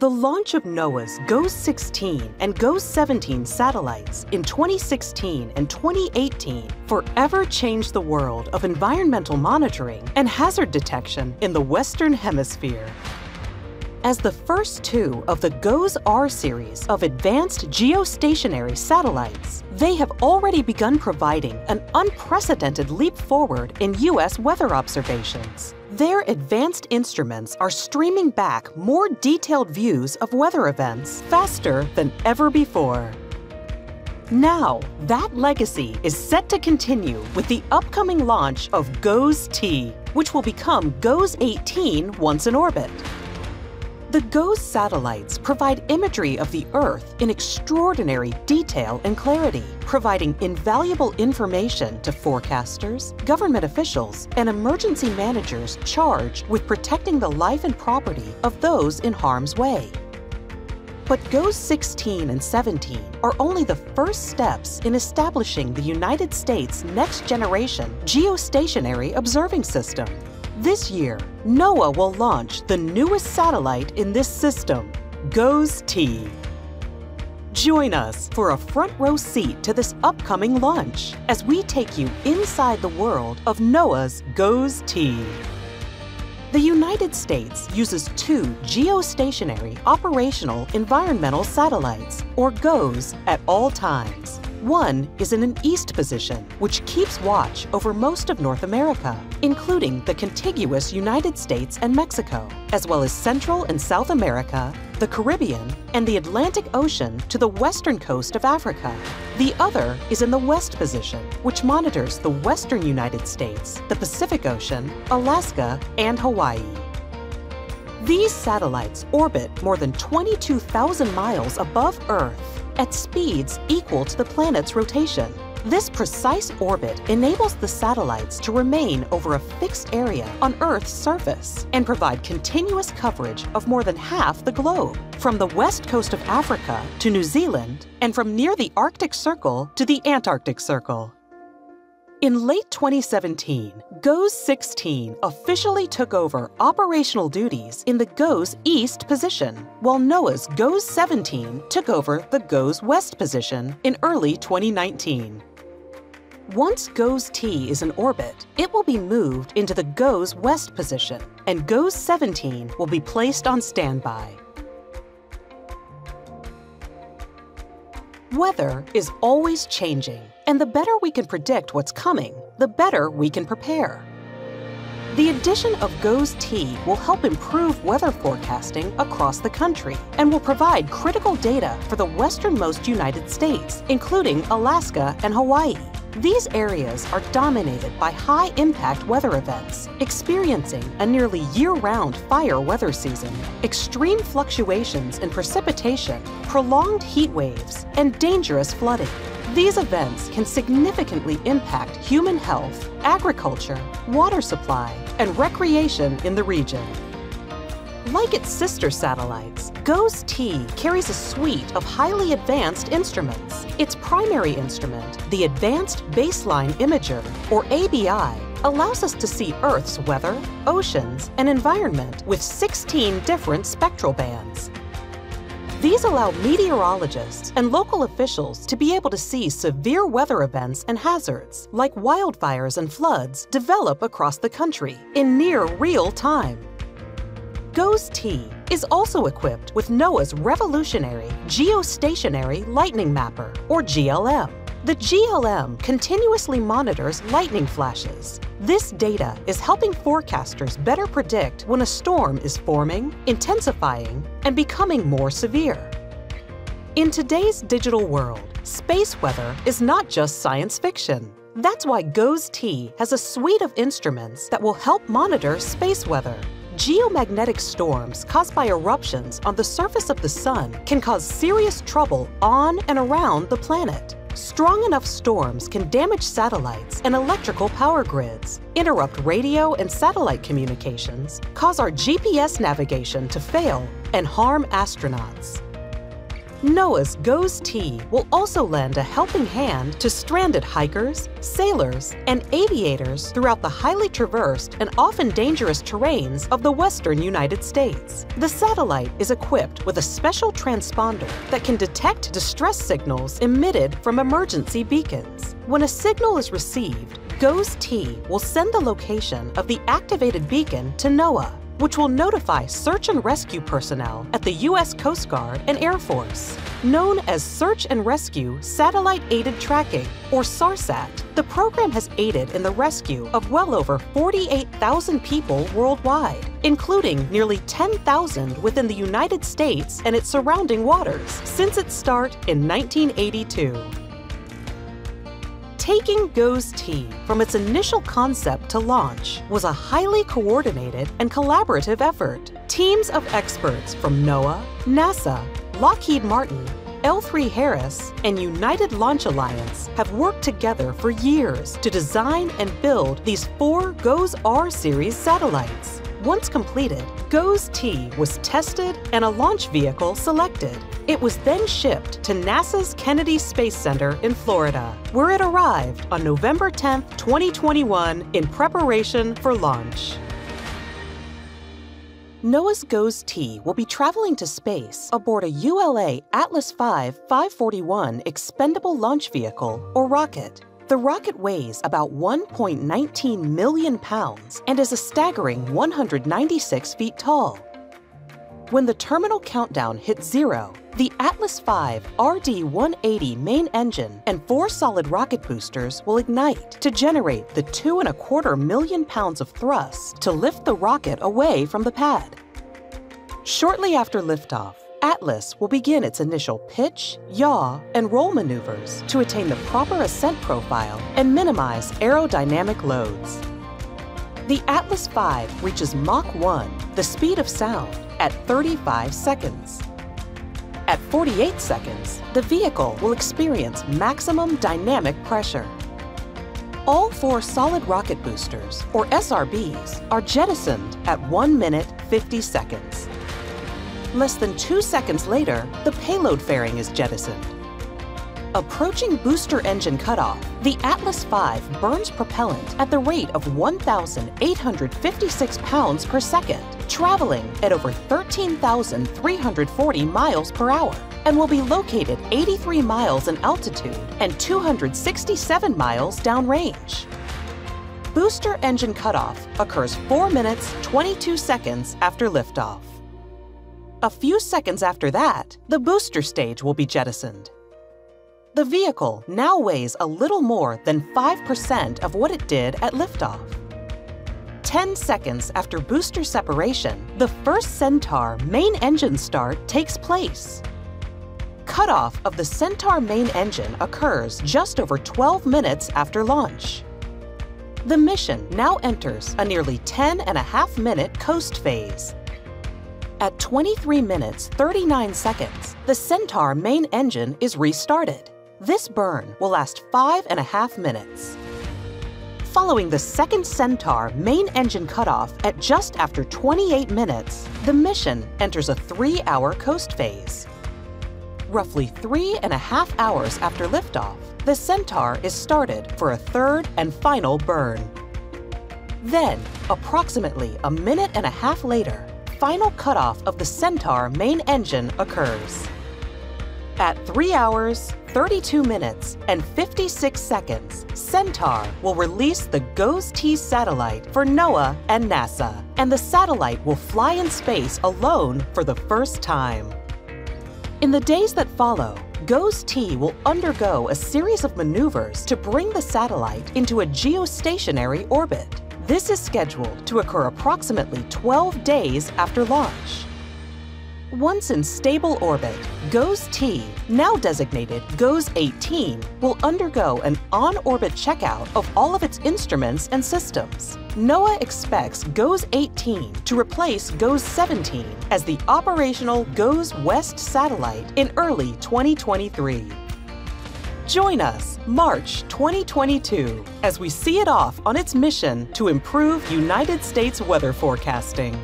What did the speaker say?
The launch of NOAA's GOES 16 and GOES 17 satellites in 2016 and 2018 forever changed the world of environmental monitoring and hazard detection in the Western Hemisphere. As the first two of the GOES-R series of advanced geostationary satellites, they have already begun providing an unprecedented leap forward in U.S. weather observations. Their advanced instruments are streaming back more detailed views of weather events faster than ever before. Now, that legacy is set to continue with the upcoming launch of GOES-T, which will become GOES-18 once in orbit. The GOES satellites provide imagery of the Earth in extraordinary detail and clarity, providing invaluable information to forecasters, government officials, and emergency managers charged with protecting the life and property of those in harm's way. But GOES 16 and 17 are only the first steps in establishing the United States' next generation geostationary observing system. This year, NOAA will launch the newest satellite in this system, GOES-T. Join us for a front row seat to this upcoming launch as we take you inside the world of NOAA's GOES-T. The United States uses two geostationary operational environmental satellites, or GOES, at all times. One is in an east position, which keeps watch over most of North America, including the contiguous United States and Mexico, as well as Central and South America, the Caribbean, and the Atlantic Ocean to the western coast of Africa. The other is in the west position, which monitors the western United States, the Pacific Ocean, Alaska, and Hawaii. These satellites orbit more than 22,000 miles above Earth at speeds equal to the planet's rotation. This precise orbit enables the satellites to remain over a fixed area on Earth's surface and provide continuous coverage of more than half the globe, from the west coast of Africa to New Zealand, and from near the Arctic Circle to the Antarctic Circle. In late 2017, GOES 16 officially took over operational duties in the GOES East position, while NOAA's GOES 17 took over the GOES West position in early 2019. Once GOES-T is in orbit, it will be moved into the GOES West position, and GOES 17 will be placed on standby. Weather is always changing, and the better we can predict what's coming, the better we can prepare. The addition of GOES-T will help improve weather forecasting across the country and will provide critical data for the westernmost United States, including Alaska and Hawaii. These areas are dominated by high-impact weather events, experiencing a nearly year-round fire weather season, extreme fluctuations in precipitation, prolonged heat waves, and dangerous flooding. These events can significantly impact human health, agriculture, water supply, and recreation in the region. Like its sister satellites, GOES-T carries a suite of highly advanced instruments. Its primary instrument, the Advanced Baseline Imager, or ABI, allows us to see Earth's weather, oceans, and environment with 16 different spectral bands. These allow meteorologists and local officials to be able to see severe weather events and hazards, like wildfires and floods, develop across the country in near real time. GOES-T is also equipped with NOAA's revolutionary Geostationary Lightning Mapper, or GLM. The GLM continuously monitors lightning flashes. This data is helping forecasters better predict when a storm is forming, intensifying, and becoming more severe. In today's digital world, space weather is not just science fiction. That's why GOES-T has a suite of instruments that will help monitor space weather Geomagnetic storms caused by eruptions on the surface of the Sun can cause serious trouble on and around the planet. Strong enough storms can damage satellites and electrical power grids, interrupt radio and satellite communications, cause our GPS navigation to fail, and harm astronauts. NOAA's GOES-T will also lend a helping hand to stranded hikers, sailors, and aviators throughout the highly traversed and often dangerous terrains of the western United States. The satellite is equipped with a special transponder that can detect distress signals emitted from emergency beacons. When a signal is received, GOES-T will send the location of the activated beacon to NOAA which will notify search and rescue personnel at the U.S. Coast Guard and Air Force. Known as Search and Rescue Satellite Aided Tracking, or SARSAT, the program has aided in the rescue of well over 48,000 people worldwide, including nearly 10,000 within the United States and its surrounding waters since its start in 1982. Taking GOES-T from its initial concept to launch was a highly coordinated and collaborative effort. Teams of experts from NOAA, NASA, Lockheed Martin, L3 Harris, and United Launch Alliance have worked together for years to design and build these four GOES-R series satellites. Once completed, GOES-T was tested and a launch vehicle selected. It was then shipped to NASA's Kennedy Space Center in Florida, where it arrived on November 10, 2021, in preparation for launch. NOAA's GOES-T will be traveling to space aboard a ULA Atlas V 541 expendable launch vehicle or rocket. The rocket weighs about 1.19 million pounds and is a staggering 196 feet tall. When the terminal countdown hits zero, the Atlas V RD-180 main engine and four solid rocket boosters will ignite to generate the two and a quarter million pounds of thrust to lift the rocket away from the pad. Shortly after liftoff, Atlas will begin its initial pitch, yaw, and roll maneuvers to attain the proper ascent profile and minimize aerodynamic loads. The Atlas V reaches Mach 1, the speed of sound, at 35 seconds. At 48 seconds, the vehicle will experience maximum dynamic pressure. All four solid rocket boosters, or SRBs, are jettisoned at 1 minute 50 seconds. Less than two seconds later, the payload fairing is jettisoned. Approaching booster engine cutoff, the Atlas V burns propellant at the rate of 1,856 pounds per second, traveling at over 13,340 miles per hour, and will be located 83 miles in altitude and 267 miles downrange. Booster engine cutoff occurs 4 minutes 22 seconds after liftoff. A few seconds after that, the booster stage will be jettisoned. The vehicle now weighs a little more than 5% of what it did at liftoff. 10 seconds after booster separation, the first Centaur main engine start takes place. Cutoff of the Centaur main engine occurs just over 12 minutes after launch. The mission now enters a nearly 10 and a half minute coast phase, at 23 minutes 39 seconds, the Centaur main engine is restarted. This burn will last five and a half minutes. Following the second Centaur main engine cutoff at just after 28 minutes, the mission enters a three-hour coast phase. Roughly three and a half hours after liftoff, the Centaur is started for a third and final burn. Then, approximately a minute and a half later, final cutoff of the Centaur main engine occurs. At 3 hours, 32 minutes, and 56 seconds, Centaur will release the GOES-T satellite for NOAA and NASA, and the satellite will fly in space alone for the first time. In the days that follow, GOES-T will undergo a series of maneuvers to bring the satellite into a geostationary orbit. This is scheduled to occur approximately 12 days after launch. Once in stable orbit, GOES-T, now designated GOES-18, will undergo an on-orbit checkout of all of its instruments and systems. NOAA expects GOES-18 to replace GOES-17 as the operational GOES-West satellite in early 2023. Join us March 2022 as we see it off on its mission to improve United States weather forecasting.